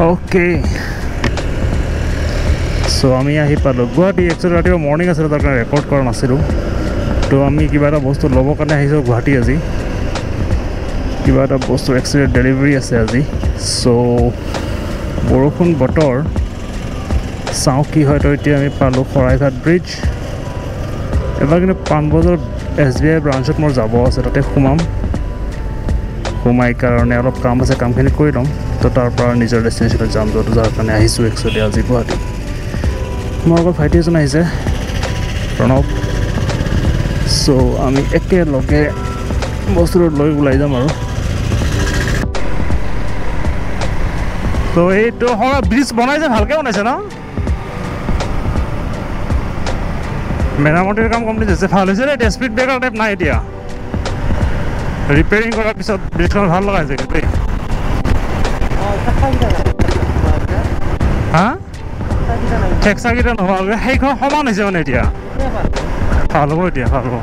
Okay so আমি আহি পালোঁ। গুৱাহাটী একচুৱেলি ৰাতিপুৱা মৰ্ণিং আছিলে তাৰ কাৰণে ৰেকৰ্ড কৰা নাছিলোঁ। তো আমি কিবা এটা বস্তু ল'বৰ কাৰণে আহিছোঁ গুৱাহাটী আজি। কিবা এটা বস্তু একচুৱেলি ডেলিভাৰী আছে আজি। চ' বৰষুণ বতৰ। চাওঁ কি হয় তো এতিয়া আমি পালোঁ শৰাইঘাট ব্ৰিজ এবাৰ কিন্তু পাণবজাৰ এছ বি আই ব্ৰাঞ্চত মোৰ যাব আছে তাতে সোমাম। সোমাই কাৰণে অলপ কাম আছে কামখিনি কৰি ল'ম। তো তাৰ পৰা নিজৰ ডেষ্টিনেশ্যনত যাম য'ত যাৰ কাৰণে আহিছোঁ একচুৱেলি আজি গুৱাহাটী। মোৰ লগত ভাইটি এজন আহিছে প্ৰণৱ। চ' আমি একেলগে বস্তুটো লৈ ওলাই যাম আৰু। তো এইটো হয় ব্ৰিজ বনাইছে ভালকৈ বনাইছে ন? মেৰামতিৰ কাম কমপ্লিট হৈছে। ভাল হৈছে দেই স্পীড ব্ৰেকাৰ টাইপ নাই এতিয়া। ৰিপেয়াৰিং কৰাৰ পিছত ব্ৰিজখন ভাল লগাইছে কিন্তু দেই। হা? ঠেকচাকেইটা নোহোৱাকৈ সেইখন সমান হৈছে মানে এতিয়া। ভাল হ'ব এতিয়া ভাল হ'ব।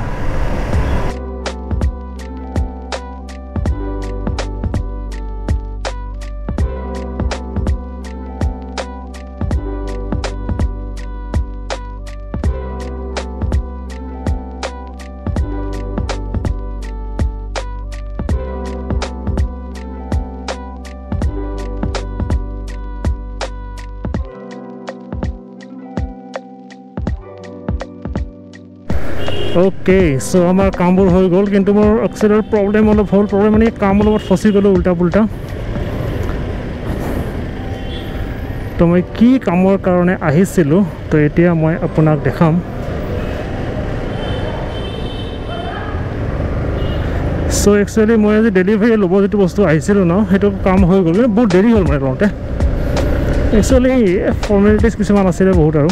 অ'কে চ' আমাৰ কামবোৰ হৈ গ'ল কিন্তু মোৰ অক্সিডৰ প্ৰব্লেম অলপ হ'ল প্ৰব্লেম মানে কাম অলপত ফচি গ'লোঁ উল্টা পুল্টা তো মই কি কামৰ কাৰণে আহিছিলোঁ তো এতিয়া মই আপোনাক দেখাম। চ' একচুৱেলি মই আজি ডেলিভাৰী ল'ব যিটো বস্তু আহিছিলোঁ ন সেইটো কাম হৈ গ'ল কিন্তু বহুত দেৰি হ'ল মানে লওঁতে একচুৱেলি ফৰ্মেলিটিজ কিছুমান আছিলে বহুত আৰু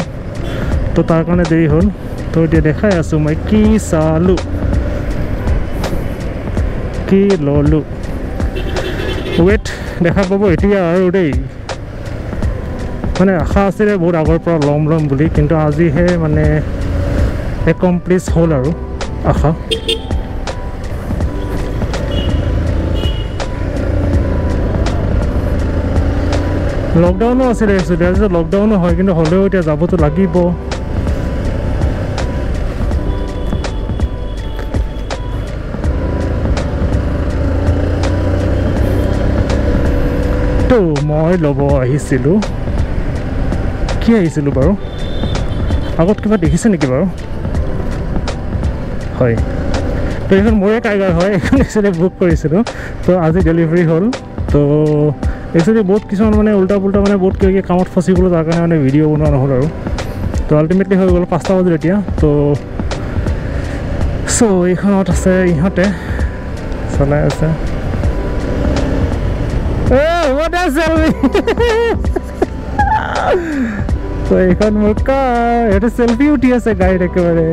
তো তাৰ কাৰণে দেৰি হ'ল। তো এতিয়া দেখাই আছোঁ মই কি চালোঁ কি ল'লোঁ ৱেট দেখা পাব এতিয়া আৰু দেই মানে আশা আছিলে বহুত আগৰ পৰা ল'ম ল'ম বুলি কিন্তু আজিহে মানে একমপ্লিছ হ'ল আৰু আশা লকডাউনো আছিলে তাৰপিছত লকডাউনো হয় কিন্তু হ'লেও এতিয়া যাবতো লাগিব মই ল'ব আহিছিলোঁ। কি আহিছিলোঁ বাৰু? আগত কিবা দেখিছে নেকি বাৰু? হয়। তো এইখন মোৰে টাইগাৰ হয় এইখন একচুৱেলি বুক কৰিছিলোঁ। তো আজি ডেলিভাৰী হ'ল। তো একচুৱেলি বহুত কিছুমান মানে উল্টা পুল্টা মানে বহুত কিবা কিবি কামত ফচি গ'লোঁ তাৰ কাৰণে মানে ভিডিঅ' বনোৱা নহ'ল আৰু। তো আল্টিমেটলি হৈ গ'ল পাঁচটা বাজিল এতিয়া। তো চ' এইখনত আছে ইহঁতে। চলাই আছে। What a selfie তো এইখন মোৰ কাৰ এইটো চেল্ফি উঠি আছে গাড়ীত একেবাৰে।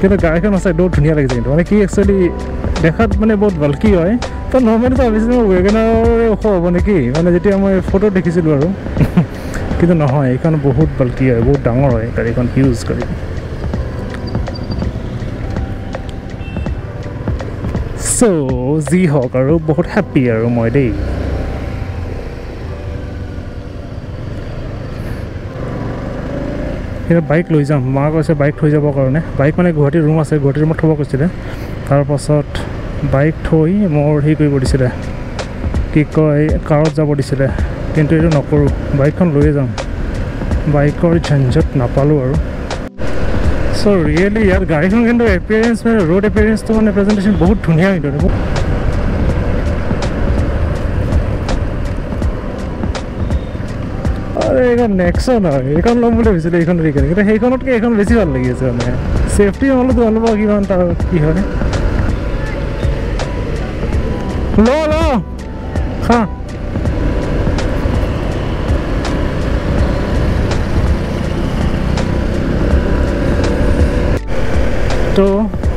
কিন্তু গাড়ীখন আছে বহুত ধুনীয়া লাগিছে কিন্তু। মানে কি একচুৱেলি দেখাত মানে বহুত বাল্কি হয়। তো নৰ্মেলি ভাবিছিলোঁ ৱেগনাৰৰে ওখ হ'ব নেকি? মানে যেতিয়া মই ফটোত দেখিছিলোঁ আৰু। কিন্তু নহয় এইখন বহুত বাল্কি হয় বহুত ডাঙৰ হয় গাড়ীখন হিউজ গাড়ী। চ' যি হওক আৰু বহুত হেপ্পী আৰু মই দেই। এতিয়া বাইক লৈ যাম। মা কৈছে বাইক থৈ যাবৰ কাৰণে। বাইক মানে গুৱাহাটীৰ ৰুম আছে গুৱাহাটী ৰুমত থ'ব কৈছিলে। তাৰপাছত বাইক থৈ মোৰ হেৰি কৰিব দিছিলে। কি কয় কাৰত যাব দিছিলে। কিন্তু এইটো নকৰোঁ। বাইকখন লৈয়ে যাম। বাইকৰ ঝঞ্ঝট নাপালোঁ আৰু। চ' ৰিয়েলি ইয়াত গাড়ীখন কিন্তু এপিয়াৰেঞ্চ মানে ৰোড এপিয়াৰেঞ্চটো মানে প্ৰেজেণ্টেশ্যন বহুত ধুনীয়া কিন্তু এইটো। আৰে এইখন নেক্সন হয় এইখন ল'ম বুলি ভাবিছিলোঁ এইখন এৰি কিনে কিন্তু সেইখনতকৈ এইখন বেছি ভাল লাগি আছে মানে ছেফটি নহ'লেতো অলপ কিমান তাৰ কি হয় ল ল খা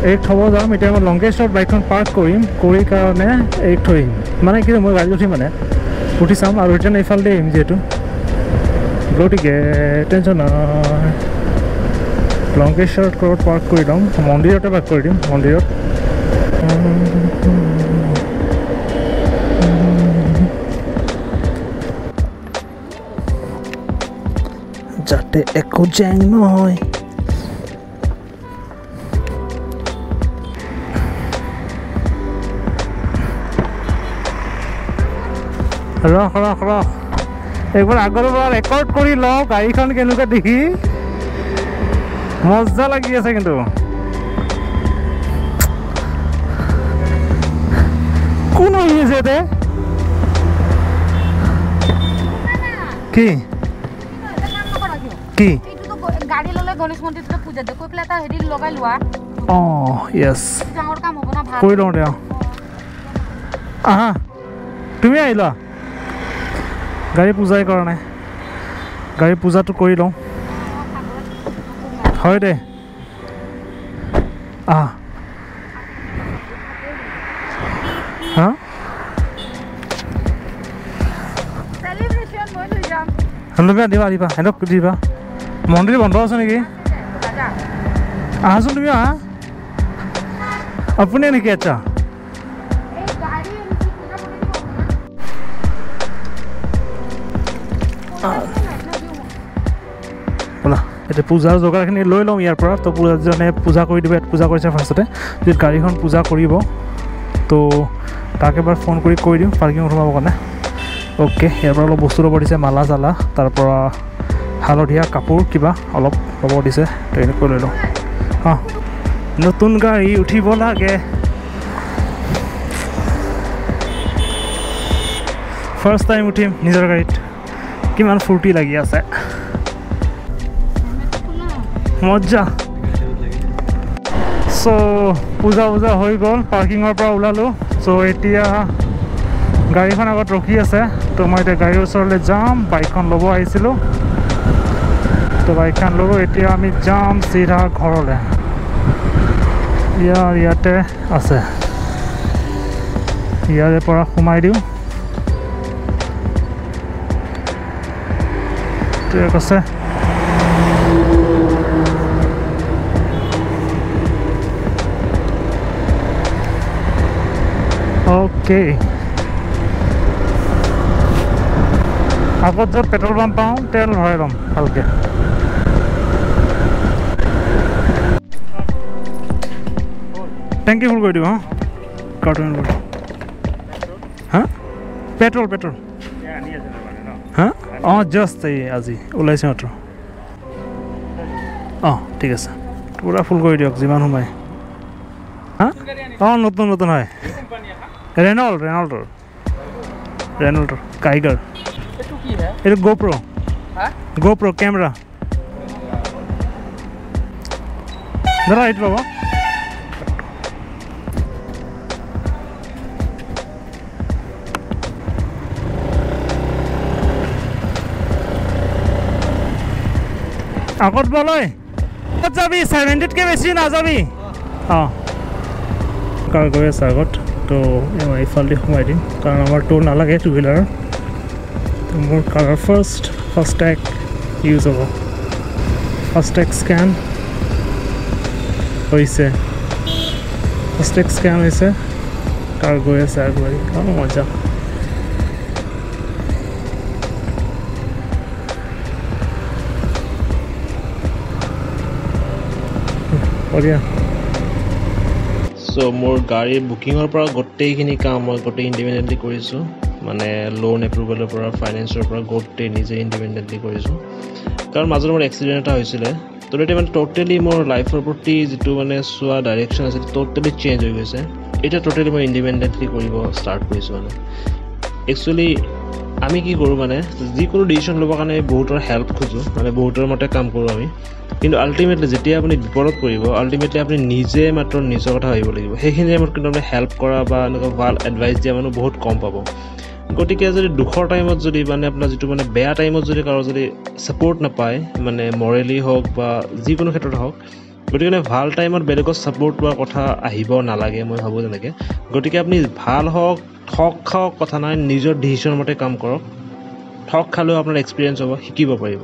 এইট থব যাম এতিয়া মই লংগেষ্টত বাইকখন পাৰ্ক কৰিম কৰি কাৰণে এৰিক থৈ আহিম। মানে কি মই গাড়ী উঠিম মানে উঠি চাম আৰু ৰিটাৰ্ণ এইফালেদি আহিম যিহেতু। গতিকে টেনশ্যন লংগেশ্বৰত ক'ৰবাত পাৰ্ক কৰি ল'ম মন্দিৰতে পাৰ্ক কৰি দিম মন্দিৰত। যাতে একো জেং নহয়। ৰখ ৰখ ৰখ এইবাৰ আগৰ পৰা ৰেকৰ্ড কৰি লওঁ গাড়ীখন কেনেকুৱা দেখি। মজা লাগি আছে কিন্তু। কোন আহি আছে ইয়াতে? কি? কি? এইটোতো গ- গাড়ী ল'লে গণেশ মন্দিৰটোতে পূজা দিয়ে। কৈ পেলাই এটা হেৰি লগাই লোৱা। অঁ য়েছ ডাঙৰ কাম হ'ব না ভাল কৰি লওঁ দে অঁ। আহা। তুমি আহিলা? গাড়ী পূজাই কৰা নাই গাড়ী পূজাটো কৰি লওঁ। হয় দে। আহ। দিবা দিবা। সিহঁতক দিবা। মন্দিৰ বন্ধ আছে নেকি? আহাচোন তুমি আহা। আপুনিয়ে নেকি আচ্ছা এতিয়া পূজাৰ যোগাৰখিনি লৈ লওঁ ইয়াৰ পৰা। তো পূজাজনে পূজা কৰি দিব ইয়াত পূজা কৰিছে ফাৰ্ষ্টতে। যদি গাড়ীখন পূজা কৰিব তো তাক এবাৰ ফোন কৰি কৈ দিওঁ পাৰ্কিঙত সোমাবৰ কাৰণে। অ'কে ইয়াৰ পৰা অলপ বস্তু ল'ব দিছে মালা চালা তাৰ পৰা হালধীয়া কাপোৰ কিবা অলপ ল'ব দিছে তো এনেকৈ লৈ লওঁ। অঁ নতুন গাড়ী উঠিব লাগে। ফাৰ্ষ্ট টাইম উঠিম নিজৰ গাড়ীত। কিমান ফূৰ্তি লাগি আছে। মজা চ' পূজা পূজা হৈ গ'ল পাৰ্কিঙৰ পৰা ওলালোঁ। চ' এতিয়া গাড়ীখন আগত ৰখি আছে। তো মই এতিয়া গাড়ীৰ ওচৰলৈ যাম বাইকখন ল'ব আহিছিলোঁ। তো বাইকখন ল'লোঁ এতিয়া আমি যাম চিধা ঘৰলৈ। ইয়াৰ ইয়াতে আছে। ইয়াৰে পৰা সোমাই দিওঁ। ঠিক আছে অ'কে আগত য'ত পেট্ৰল পাম্প পাওঁ তেল ভৰাই ল'ম ভালকৈ টেংকি ফুল কৰি দিওঁ হা কাৰ্টুন হা পেট্ৰল পেট্ৰল হা অঁ জাষ্ট এই আজি ওলাইছে মাত্ৰ। অঁ ঠিক আছে। পূৰা ফুল কৰি দিয়ক যিমান সোমাই হা? অঁ নতুন নতুন হয়। ৰেনল্ড ৰেনল্ডৰ ৰেনল্ডৰ কাইগাৰ এইটো গোপ্ৰ গোপ্ৰ কেমেৰা দাদা এইটো ল'ব আগত বলই ক'ত যাবি? ছেভেণ্টিতকৈ বেছি নাযাবি। অঁ। কাৰ গৈ আছে আগত? তো এইফালেদি সোমাই দিম। কাৰণ আমাৰ টোল নালাগে টু হুইলাৰৰ তো মোৰ কাৰৰ ফাৰ্ষ্ট ফাষ্টেগ ইউজ হ'ব। ফাষ্টেগ স্কেন হৈছে। ফাষ্টেগ স্কেন হৈছে। কাৰ গৈ আছে আগুৱাই অঁ মজা চ' মোৰ গাড়ীৰ বুকিঙৰ পৰা গোটেইখিনি কাম মই গোটেই ইণ্ডিপেণ্ডেণ্টলি কৰিছোঁ। মানে লোন এপ্ৰুভেলৰ পৰা ফাইনেন্সৰ পৰা গোটেই নিজে ইণ্ডিপেণ্ডেণ্টলি কৰিছোঁ। কাৰণ মাজত মোৰ এক্সিডেণ্ট এটা হৈছিলে। তো তেতিয়া মানে ট'টেলি মোৰ লাইফৰ প্ৰতি যিটো মানে চোৱা ডাইৰেকশ্যন আছিল ট'টেলি চেঞ্জ হৈ গৈছে। এতিয়া ট'টেলি মই ইণ্ডিপেণ্ডেণ্টলি কৰিব ষ্টাৰ্ট কৰিছোঁ মানে। একচুৱেলি আমি কি কৰোঁ মানে যিকোনো ডিচিশ্যন ল'বৰ কাৰণে বহুতৰ হেল্প খোজোঁ মানে বহুতৰ মতে কাম কৰোঁ আমি। কিন্তু আল্টিমেটলি যেতিয়া আপুনি বিপদত পৰিব আল্টিমেটলি আপুনি নিজে মাত্ৰ নিজৰ কথা ভাবিব লাগিব। সেইখিনি টাইমত কিন্তু আপুনি হেল্প কৰা বা এনেকুৱা ভাল এডভাইচ দিয়া মানুহ বহুত কম পাব। গতিকে যদি দুখৰ টাইমত যদি মানে আপোনাৰ যিটো মানে বেয়া টাইমত যদি কাৰো যদি ছাপৰ্ট নাপায় মানে মৰেলি হওক বা যিকোনো ক্ষেত্ৰত হওক গতিকে ভাল টাইমত বেলেগৰ ছাপৰ্ট লোৱাৰ কথা আহিব নালাগে মই ভাবোঁ তেনেকৈ। গতিকে আপুনি ভাল হওক ঠগ খাওক কথা নাই নিজৰ ডিচিশ্যন মতে কাম কৰক। ঠগ খালেও আপোনাৰ এক্সপিৰিয়েঞ্চ হ'ব শিকিব পাৰিব।